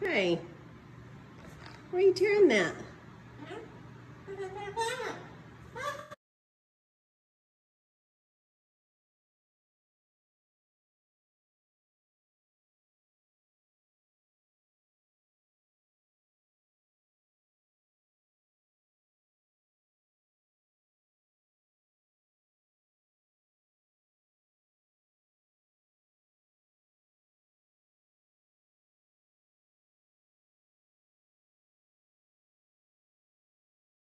Hey, where you tearing that?